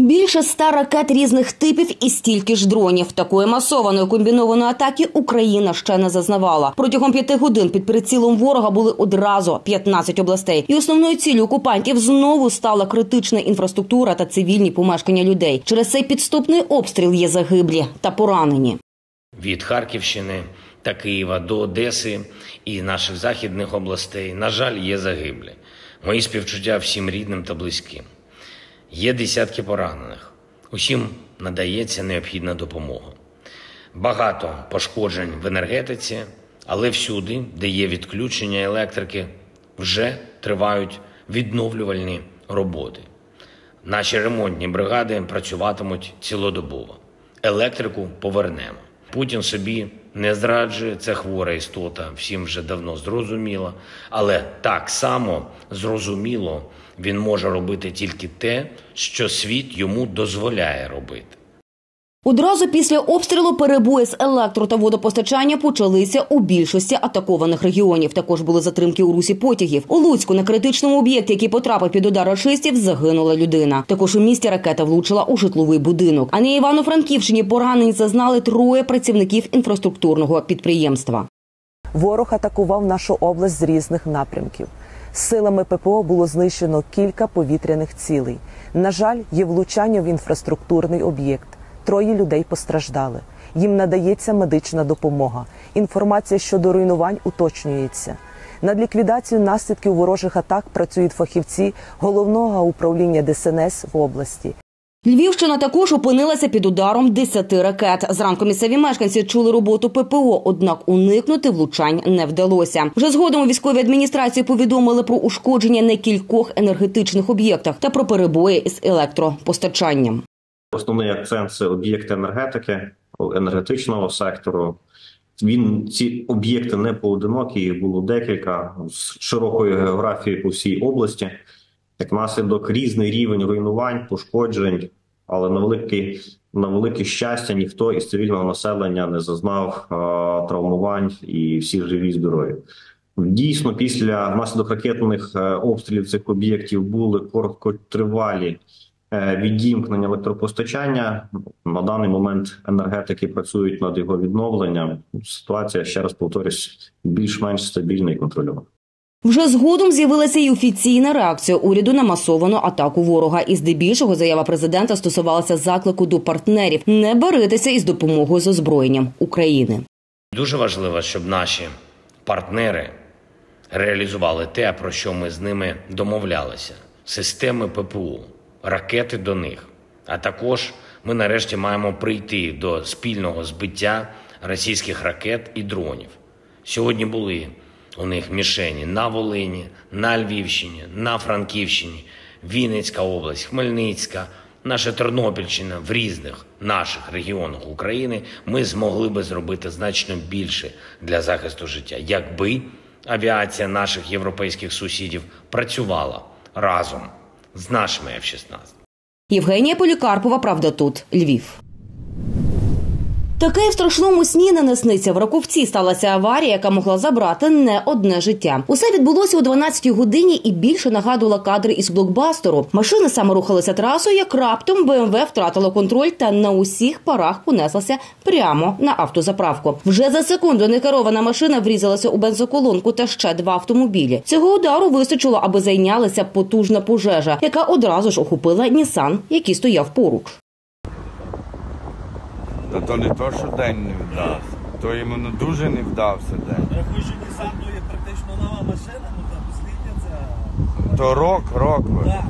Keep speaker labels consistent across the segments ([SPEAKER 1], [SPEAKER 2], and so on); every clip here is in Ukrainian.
[SPEAKER 1] Більше ста ракет різних типів і стільки ж дронів. Такої масованої комбінованої атаки Україна ще не зазнавала. Протягом п'яти годин під прицілом ворога були одразу 15 областей. І основною ціллю окупантів знову стала критична інфраструктура та цивільні помешкання людей. Через цей підступний обстріл є загиблі та поранені.
[SPEAKER 2] від Харківщини та Києва до Одеси і наших західних областей, на жаль, є загиблі. Мої співчуття всім рідним та близьким. Є десятки поранених. Усім надається необхідна допомога. Багато пошкоджень в енергетиці, але всюди, де є відключення електрики, вже тривають відновлювальні роботи. Наші ремонтні бригади працюватимуть цілодобово. Електрику повернемо. Путін собі не зраджує, це хвора істота, всім вже давно зрозуміло. Але так само зрозуміло він може робити тільки те, що світ йому дозволяє робити.
[SPEAKER 1] Одразу після обстрілу перебої з електро та водопостачання почалися у більшості атакованих регіонів. Також були затримки у русі потягів. У Луцьку на критичному об'єкті, який потрапив під удар рашистів, загинула людина. Також у місті ракета влучила у житловий будинок. А на Івано-Франківщині поранень зазнали троє працівників інфраструктурного підприємства.
[SPEAKER 3] Ворог атакував нашу область з різних напрямків. Силами ППО було знищено кілька повітряних цілей. На жаль, є влучання в інфраструктурний об'єкт. Троє людей постраждали. Їм надається медична допомога. Інформація щодо руйнувань уточнюється. Над ліквідацією наслідків ворожих атак працюють фахівці головного управління ДСНС в області.
[SPEAKER 1] Львівщина також опинилася під ударом 10 ракет. Зранку місцеві мешканці чули роботу ППО, однак уникнути влучань не вдалося. Вже згодом у військовій адміністрації повідомили про ушкодження на кількох енергетичних об'єктах та про перебої із електропостачанням.
[SPEAKER 4] Основний акцент це об'єкти енергетики, енергетичного сектору. Він ці об'єкти не поодинокі, їх було декілька з широкою географією по всій області. Як наслідок різний рівень руйнувань, пошкоджень, але на велике, на велике щастя, ніхто із цивільного населення не зазнав а, травмувань і всі живі здорові. Дійсно, після внаслідок ракетних е, обстрілів цих об'єктів були короткотривалі відімкнення електропостачання. На даний момент енергетики працюють над його відновленням. Ситуація ще раз повторюсь, більш-менш стабільна і контрольована.
[SPEAKER 1] Вже згодом з'явилася і офіційна реакція уряду на масовану атаку ворога. І здебільшого заява президента стосувалася заклику до партнерів не баритися із допомогою з озброєнням України.
[SPEAKER 2] Дуже важливо, щоб наші партнери реалізували те, про що ми з ними домовлялися: системи ППУ, ракети до них. А також ми нарешті маємо прийти до спільного збиття російських ракет і дронів. Сьогодні були у них мішені на Волині, на Львівщині, на Франківщині, Вінницька область, Хмельницька, наша Тернопільщина в різних наших регіонах України. Ми змогли би зробити значно більше для захисту життя, якби авіація наших європейських сусідів працювала разом з нашими F-16.
[SPEAKER 1] Євгенія Полікарпова, правда, тут Львів. Таке в страшному сні не насниться. В Раковці сталася аварія, яка могла забрати не одне життя. Усе відбулося о 12-й годині і більше нагадувала кадри із блокбастеру. Машини саме рухалися трасою, як раптом БМВ втратила контроль та на усіх парах понеслася прямо на автозаправку. Вже за секунду некерована машина врізалася у бензоколонку та ще два автомобілі. Цього удару вистачило, аби зайнялася потужна пожежа, яка одразу ж охопила Нісан, який стояв поруч.
[SPEAKER 5] Та то не то, що день не вдався, то йому ну, дуже не вдався день.
[SPEAKER 6] Рахуй, що Nissan то є практично нова машина, ну там послідня це.
[SPEAKER 5] То рок, рок.
[SPEAKER 6] Так.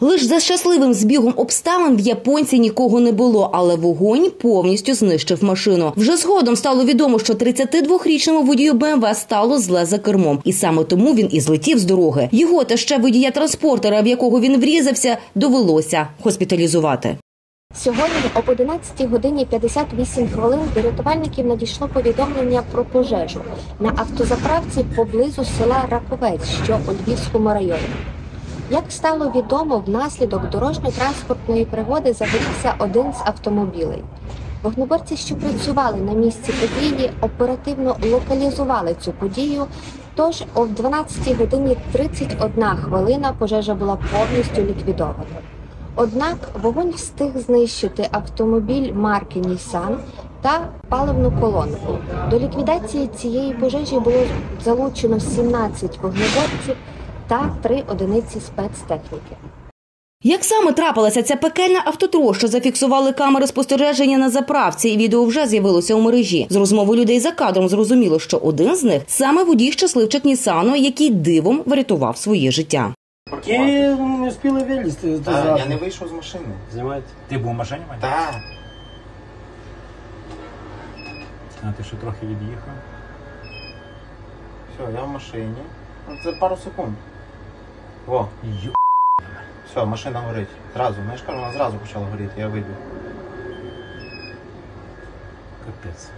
[SPEAKER 1] Лиш за щасливим збігом обставин в японці нікого не було, але вогонь повністю знищив машину. Вже згодом стало відомо, що 32-річному водію БМВ стало зле за кермом, і саме тому він і злетів з дороги. Його та ще водія транспортера, в якого він врізався, довелося госпіталізувати.
[SPEAKER 7] Сьогодні об 11 годині 58 хвилин до рятувальників надійшло повідомлення про пожежу на автозаправці поблизу села Раковець, що у Львівському районі. Як стало відомо, внаслідок дорожньо-транспортної пригоди загорівся один з автомобілей. Вогнеборці, що працювали на місці події, оперативно локалізували цю подію. Тож о 12 годині 31 хвилина пожежа була повністю ліквідована. Однак вогонь встиг знищити автомобіль марки Nissan та паливну колонку. До ліквідації цієї пожежі було залучено 17 вогнеборців та 3 одиниці спецтехніки.
[SPEAKER 1] Як саме трапилася ця пекельна автотроща, зафіксували камери спостереження на заправці, і відео вже з'явилося у мережі. З розмови людей за кадром зрозуміло, що один з них саме водій щасливчик Нісану, який дивом врятував своє життя.
[SPEAKER 8] Ті не встигли вилізти.
[SPEAKER 9] А, я не вийшов з машини.
[SPEAKER 8] Знімайте.
[SPEAKER 9] Ти був в машині? Так.
[SPEAKER 10] А ти що трохи від'їхав?
[SPEAKER 9] Все, я в машині. Ну, Це пару секунд. Во,
[SPEAKER 10] Ю...
[SPEAKER 9] все, машина горить. Зразу. Ну, я ж кажу, вона зразу почала горіти, я вибіг.
[SPEAKER 10] Капець.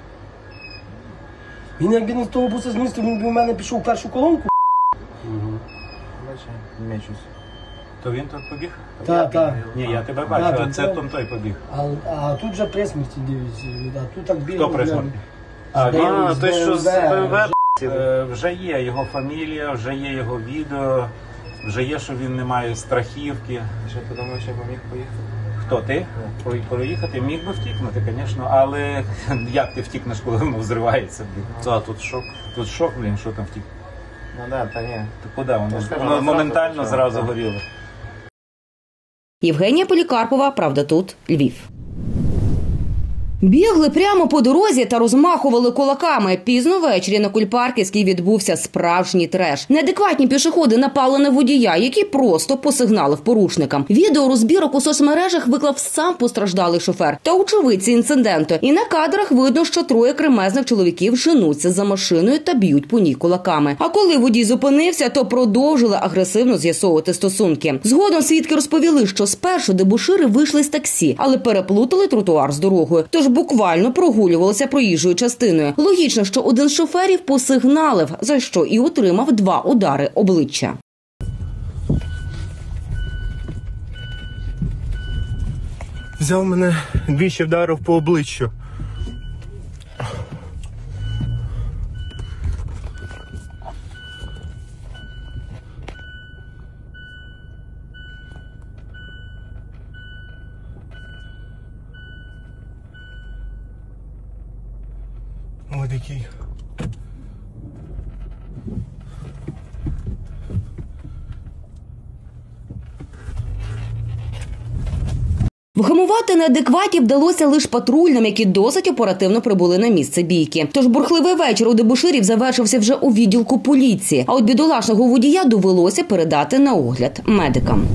[SPEAKER 8] Він якби не з того буса з міста, він би в мене пішов в першу колонку.
[SPEAKER 9] Мечусь.
[SPEAKER 10] То він тут побіг?
[SPEAKER 8] Так, так.
[SPEAKER 10] Ні, я тебе бачу, а
[SPEAKER 8] тут
[SPEAKER 10] це там той побіг.
[SPEAKER 8] А, а тут вже при смерті дивіться, а тут так бігав.
[SPEAKER 10] Хто при смерті? А,
[SPEAKER 8] З
[SPEAKER 10] він, а, той, що з
[SPEAKER 8] вже-
[SPEAKER 10] Е, є його фамілія, вже є його відео, вже є, що він не має страхівки.
[SPEAKER 9] Що ти думаєш, я поміг поїхати?
[SPEAKER 10] Хто ти? Проїхати міг би втікнути, звісно, але як ти втікнеш, коли воно взривається? Блін?
[SPEAKER 9] Та, тут шок.
[SPEAKER 10] Тут шок, блін, що там втік?
[SPEAKER 9] Ну да, та ні.
[SPEAKER 10] То куди? Воно,
[SPEAKER 9] Я ж
[SPEAKER 10] воно
[SPEAKER 9] вона зразу
[SPEAKER 10] моментально
[SPEAKER 9] почала.
[SPEAKER 10] зразу
[SPEAKER 9] Так.
[SPEAKER 10] горіло.
[SPEAKER 1] Євгенія Полікарпова, правда, тут Львів. Бігли прямо по дорозі та розмахували кулаками. Пізно ввечері на Кульпарківській відбувся справжній треш. Неадекватні пішоходи напали на водія, який просто посигналив порушникам. Відео розбірок у соцмережах виклав сам постраждалий шофер та очевидці інциденту. І на кадрах видно, що троє кремезних чоловіків женуться за машиною та б'ють по ній кулаками. А коли водій зупинився, то продовжили агресивно з'ясовувати стосунки. Згодом свідки розповіли, що спершу дебушири вийшли з таксі, але переплутали тротуар з дорогою. Тож буквально прогулювалися проїжджою частиною. Логічно, що один з шоферів посигналив, за що і отримав два удари обличчя.
[SPEAKER 11] Взяв мене двічі вдарив по обличчю. Ось такий.
[SPEAKER 1] Вгамувати неадекватів вдалося лише патрульним, які досить оперативно прибули на місце бійки. Тож бурхливий вечір у дебуширів завершився вже у відділку поліції. А от бідолашного водія довелося передати на огляд медикам.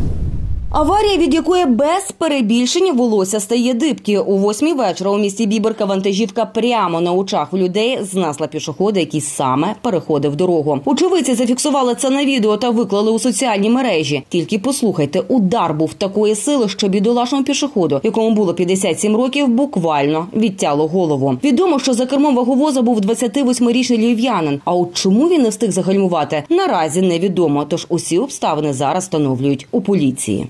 [SPEAKER 1] Аварія, від якої без перебільшення волосся стає дибки. У восьмій вечора у місті Біберка вантажівка прямо на очах у людей знесла пішохода, який саме переходив дорогу. Очевидці зафіксували це на відео та виклали у соціальні мережі. Тільки послухайте, удар був такої сили, що бідолашному пішоходу, якому було 57 років, буквально відтяло голову. Відомо, що за кермом ваговоза був 28-річний львів'янин. А от чому він не встиг загальмувати, наразі невідомо. Тож усі обставини зараз встановлюють у поліції.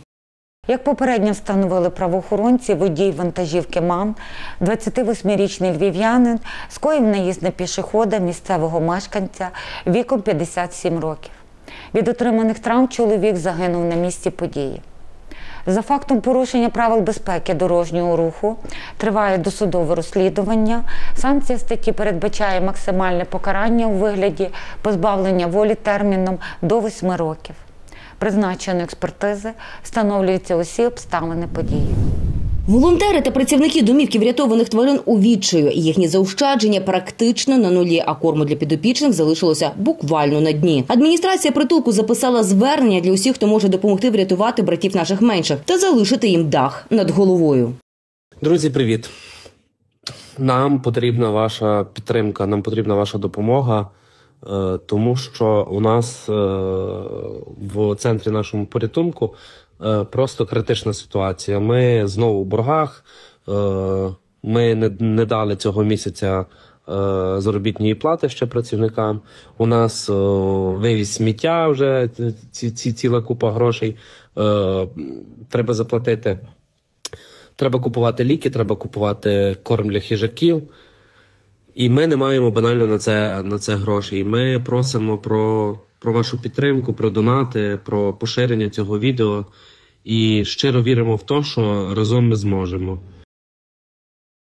[SPEAKER 12] Як попередньо встановили правоохоронці, водій вантажівки МАН, 28-річний львів'янин, скоїв наїзд на пішохода місцевого мешканця віком 57 років. Від отриманих травм чоловік загинув на місці події. За фактом порушення правил безпеки дорожнього руху триває досудове розслідування. Санкція статті передбачає максимальне покарання у вигляді позбавлення волі терміном до 8 років. Призначені експертизи встановлюються усі обставини події.
[SPEAKER 1] Волонтери та працівники домівки врятованих тварин у відчаю. Їхні заощадження практично на нулі, а корму для підопічних залишилося буквально на дні. Адміністрація притулку записала звернення для усіх, хто може допомогти врятувати братів наших менших та залишити їм дах над головою.
[SPEAKER 13] Друзі, привіт! Нам потрібна ваша підтримка, нам потрібна ваша допомога, тому що у нас е, в центрі нашому порятунку е, просто критична ситуація. Ми знову в боргах. е, Ми не, дали цього місяця е, заробітної плати ще працівникам. У нас е, вивіз сміття вже ці, ці ціла купа грошей. Е, Треба заплатити. Треба купувати ліки, треба купувати корм для хижаків. І ми не маємо банально на це, на це гроші. І ми просимо про, про вашу підтримку, про донати, про поширення цього відео. і щиро віримо в те, що разом ми зможемо.